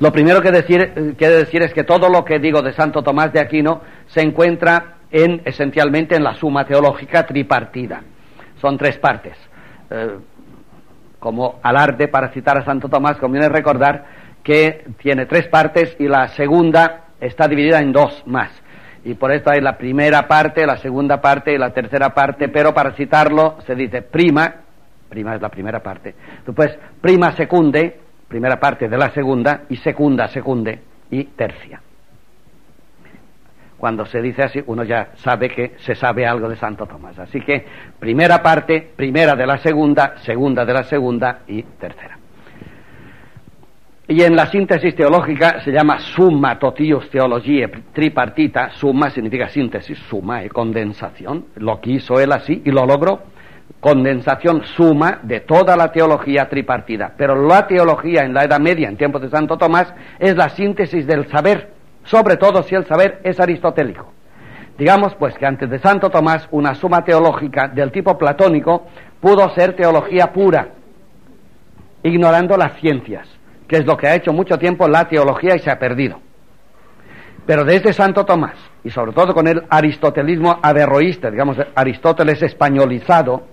Lo primero que decir, decir es que todo lo que digo de Santo Tomás de Aquino se encuentra en, esencialmente en la suma teológica tripartida. Son tres partes. Eh, como alarde para citar a Santo Tomás, conviene recordar que tiene tres partes y la segunda está dividida en dos más. Y por esto hay la primera parte, la segunda parte y la tercera parte, pero para citarlo se dice prima, prima es la primera parte, después prima secunde, primera parte de la segunda, y segunda secunde y tercia. Cuando se dice así, uno ya sabe que se sabe algo de Santo Tomás. Así que primera parte, primera de la segunda, segunda de la segunda y tercera. Y en la síntesis teológica se llama summa totius theologiae tripartita. Summa significa síntesis, suma y condensación. Lo quiso él así y lo logró. Condensación suma de toda la teología tripartida. Pero la teología en la Edad Media, en tiempos de Santo Tomás, es la síntesis del saber, sobre todo si el saber es aristotélico. Digamos pues que antes de Santo Tomás una suma teológica del tipo platónico pudo ser teología pura, ignorando las ciencias que es lo que ha hecho mucho tiempo la teología y se ha perdido. Pero desde Santo Tomás, y sobre todo con el aristotelismo averroísta, digamos, Aristóteles españolizado,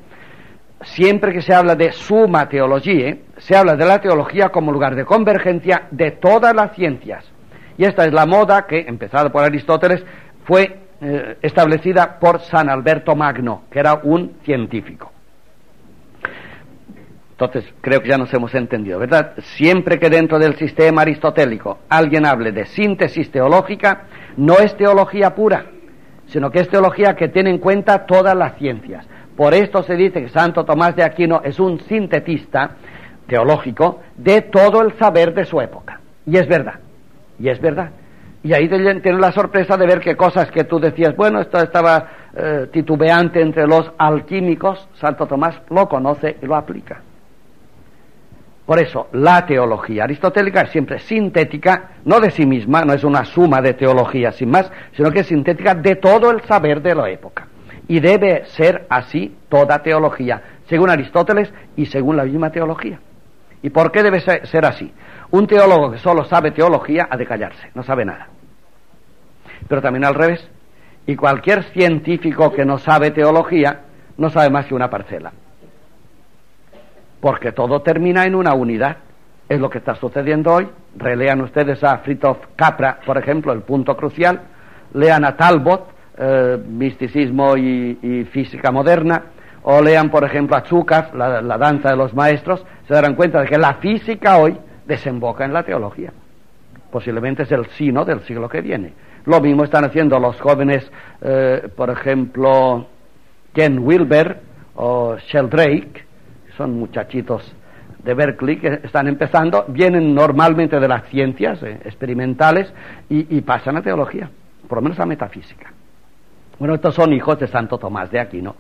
siempre que se habla de suma teología, se habla de la teología como lugar de convergencia de todas las ciencias. Y esta es la moda que, empezada por Aristóteles, fue eh, establecida por San Alberto Magno, que era un científico. Entonces, creo que ya nos hemos entendido, ¿verdad? Siempre que dentro del sistema aristotélico alguien hable de síntesis teológica, no es teología pura, sino que es teología que tiene en cuenta todas las ciencias. Por esto se dice que Santo Tomás de Aquino es un sintetista teológico de todo el saber de su época. Y es verdad, y es verdad. Y ahí tiene la sorpresa de ver que cosas que tú decías, bueno, esto estaba eh, titubeante entre los alquímicos, Santo Tomás lo conoce y lo aplica. Por eso, la teología aristotélica es siempre sintética, no de sí misma, no es una suma de teología sin más, sino que es sintética de todo el saber de la época. Y debe ser así toda teología, según Aristóteles y según la misma teología. ¿Y por qué debe ser así? Un teólogo que solo sabe teología ha de callarse, no sabe nada. Pero también al revés. Y cualquier científico que no sabe teología no sabe más que una parcela porque todo termina en una unidad. Es lo que está sucediendo hoy. Relean ustedes a Fritjof Capra, por ejemplo, el punto crucial. Lean a Talbot, eh, misticismo y, física moderna. O lean, por ejemplo, a la, danza de los maestros. Se darán cuenta de que la física hoy desemboca en la teología. Posiblemente es el sino del siglo que viene. Lo mismo están haciendo los jóvenes, eh, por ejemplo, Ken Wilber o Sheldrake, son muchachitos de Berkeley que están empezando, vienen normalmente de las ciencias eh, experimentales y, pasan a teología, por lo menos a metafísica. Bueno, estos son hijos de Santo Tomás de Aquino,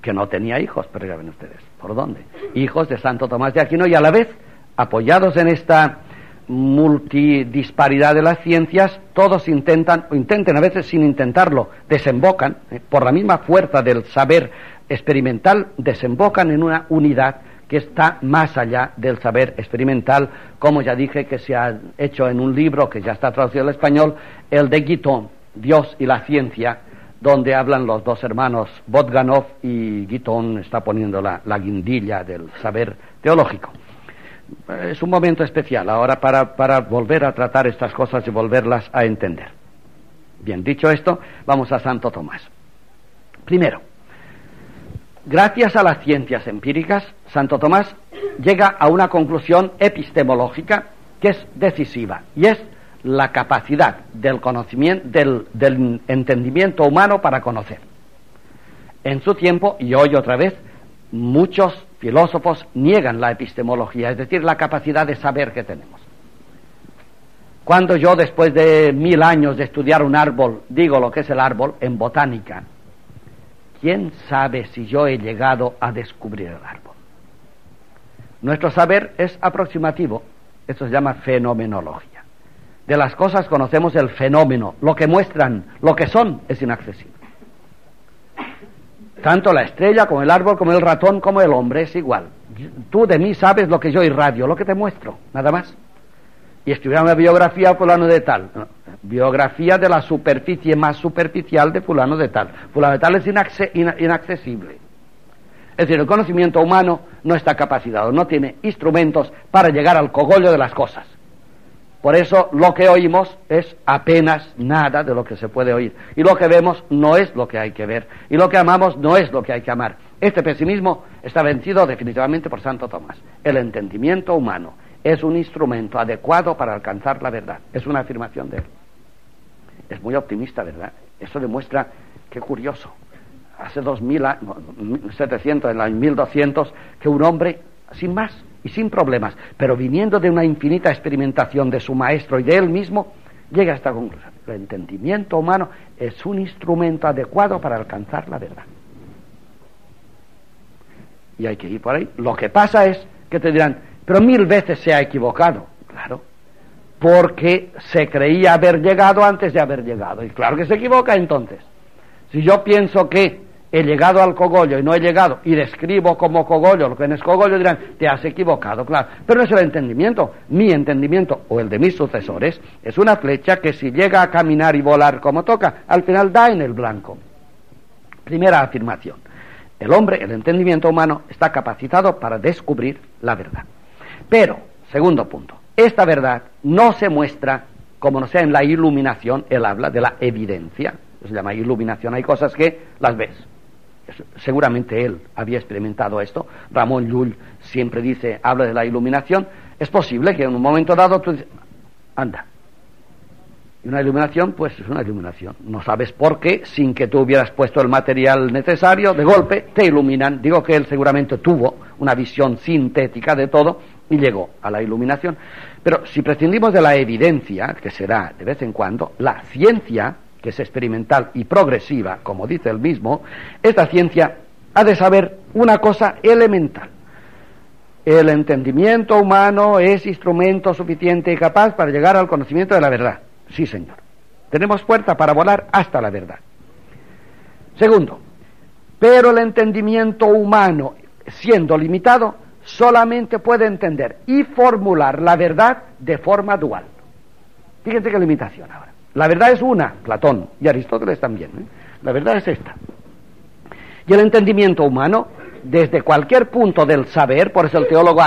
que no tenía hijos, pero ya ven ustedes, ¿por dónde? Hijos de Santo Tomás de Aquino y a la vez, apoyados en esta multidisparidad de las ciencias, todos intentan, o intenten a veces sin intentarlo, desembocan, eh, por la misma fuerza del saber experimental desembocan en una unidad que está más allá del saber experimental, como ya dije que se ha hecho en un libro que ya está traducido al español, el de Guitton, Dios y la ciencia, donde hablan los dos hermanos Botganov y Guitton está poniendo la, guindilla del saber teológico. Es un momento especial ahora para, para volver a tratar estas cosas y volverlas a entender. Bien, dicho esto, vamos a Santo Tomás. Primero, Gracias a las ciencias empíricas, Santo Tomás llega a una conclusión epistemológica que es decisiva y es la capacidad del conocimiento, del, entendimiento humano para conocer. En su tiempo, y hoy otra vez, muchos filósofos niegan la epistemología, es decir, la capacidad de saber que tenemos. Cuando yo, después de mil años de estudiar un árbol, digo lo que es el árbol en botánica, ¿quién sabe si yo he llegado a descubrir el árbol? Nuestro saber es aproximativo, eso se llama fenomenología. De las cosas conocemos el fenómeno, lo que muestran, lo que son es inaccesible. Tanto la estrella como el árbol, como el ratón, como el hombre es igual. Tú de mí sabes lo que yo irradio, lo que te muestro, nada más. y escribirá una biografía fulano de tal. biografía de la superficie más superficial de fulano de tal. Fulano de tal es inaccesible. Es decir, el conocimiento humano no está capacitado, no tiene instrumentos para llegar al cogollo de las cosas. Por eso lo que oímos es apenas nada de lo que se puede oír. Y lo que vemos no es lo que hay que ver. Y lo que amamos no es lo que hay que amar. Este pesimismo está vencido definitivamente por Santo Tomás. El entendimiento humano es un instrumento adecuado para alcanzar la verdad. Es una afirmación de él. Es muy optimista, ¿verdad? Eso demuestra, qué curioso, hace 2000, 700, en el año 1200, que un hombre, sin más y sin problemas, pero viniendo de una infinita experimentación de su maestro y de él mismo, llega a esta conclusión. El entendimiento humano es un instrumento adecuado para alcanzar la verdad. Y hay que ir por ahí. Lo que pasa es que te dirán, pero mil veces se ha equivocado. Claro, porque se creía haber llegado antes de haber llegado. Y claro que se equivoca entonces. Si yo pienso que he llegado al cogollo y no he llegado y describo como cogollo lo que no es cogollo, dirán, te has equivocado, claro. Pero no es el entendimiento. Mi entendimiento o el de mis sucesores es una flecha que si llega a caminar y volar como toca, al final da en el blanco. Primera afirmación. El hombre, el entendimiento humano, está capacitado para descubrir la verdad. Pero, segundo punto, esta verdad no se muestra como no sea en la iluminación, él habla de la evidencia, se llama iluminación, hay cosas que las ves, seguramente él había experimentado esto. Ramón Llull siempre dice, habla de la iluminación. Es posible que en un momento dado tú dices, anda. Y una iluminación, pues es una iluminación. No sabes por qué, sin que tú hubieras puesto el material necesario, de golpe te iluminan. Digo que él seguramente tuvo una visión sintética de todo y llegó a la iluminación. Pero si prescindimos de la evidencia, que será de vez en cuando, la ciencia que es experimental y progresiva, como dice el mismo, esta ciencia ha de saber una cosa elemental. El entendimiento humano es instrumento suficiente y capaz para llegar al conocimiento de la verdad. Sí, señor. Tenemos fuerza para volar hasta la verdad. Segundo, pero el entendimiento humano, siendo limitado, solamente puede entender y formular la verdad de forma dual. Fíjense qué limitación ahora. La verdad es una, Platón y Aristóteles también. ¿eh? La verdad es esta. Y el entendimiento humano, desde cualquier punto del saber, por eso el teólogo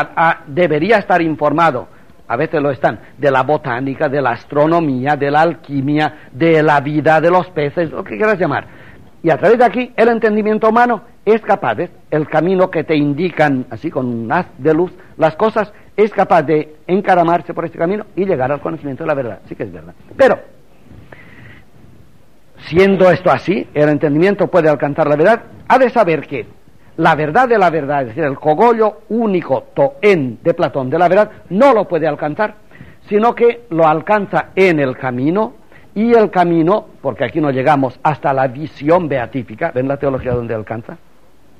debería estar informado, a veces lo están, de la botánica, de la astronomía, de la alquimia, de la vida de los peces, lo que quieras llamar. Y a través de aquí, el entendimiento humano es capaz, el camino que te indican, así con un haz de luz, las cosas, es capaz de encaramarse por este camino y llegar al conocimiento de la verdad. Sí que es verdad. Pero, Siendo esto así, el entendimiento puede alcanzar la verdad, ha de saber que la verdad de la verdad, es decir, el cogollo único en de Platón de la verdad, no lo puede alcanzar, sino que lo alcanza en el camino y el camino, porque aquí no llegamos hasta la visión beatífica, ¿ven la teología donde alcanza?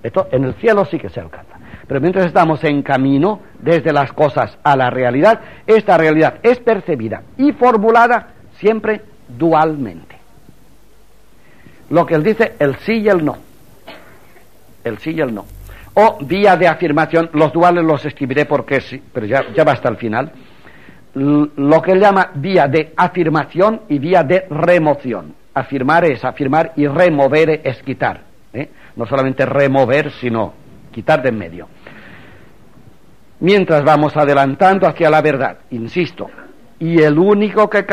Esto en el cielo sí que se alcanza. Pero mientras estamos en camino, desde las cosas a la realidad, esta realidad es percibida y formulada siempre dualmente lo que él dice, el sí y el no. El sí y el no. O vía de afirmación, los duales los escribiré porque sí, pero ya, ya va hasta el final. lo que él llama vía de afirmación y vía de remoción. Afirmar es afirmar y remover es quitar. ¿eh? No solamente remover, sino quitar de en medio. Mientras vamos adelantando hacia la verdad, insisto, y el único, que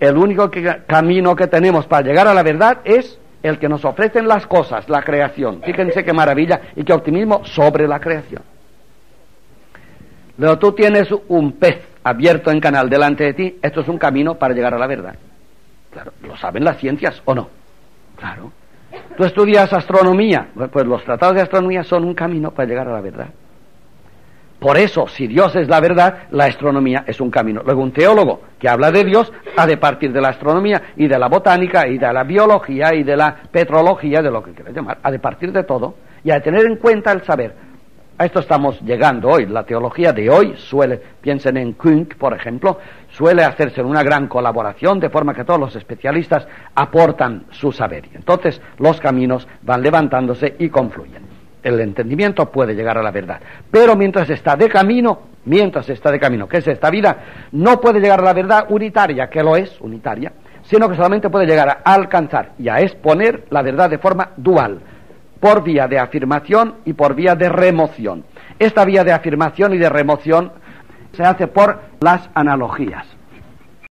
el único que camino que tenemos para llegar a la verdad es el que nos ofrecen las cosas, la creación. Fíjense qué maravilla y qué optimismo sobre la creación. Luego tú tienes un pez abierto en canal delante de ti, esto es un camino para llegar a la verdad. Claro, ¿lo saben las ciencias o no? Claro. Tú estudias astronomía, pues los tratados de astronomía son un camino para llegar a la verdad. Por eso, si Dios es la verdad, la astronomía es un camino. Luego, un teólogo que habla de Dios ha de partir de la astronomía y de la botánica y de la biología y de la petrología, de lo que quieras llamar, ha de partir de todo y de tener en cuenta el saber. A esto estamos llegando hoy. La teología de hoy suele, piensen en Kunk, por ejemplo, suele hacerse en una gran colaboración, de forma que todos los especialistas aportan su saber. Y entonces los caminos van levantándose y confluyen. El entendimiento puede llegar a la verdad. Pero mientras está de camino, mientras está de camino, que es esta vida, no puede llegar a la verdad unitaria, que lo es, unitaria, sino que solamente puede llegar a alcanzar y a exponer la verdad de forma dual, por vía de afirmación y por vía de remoción. Esta vía de afirmación y de remoción se hace por las analogías.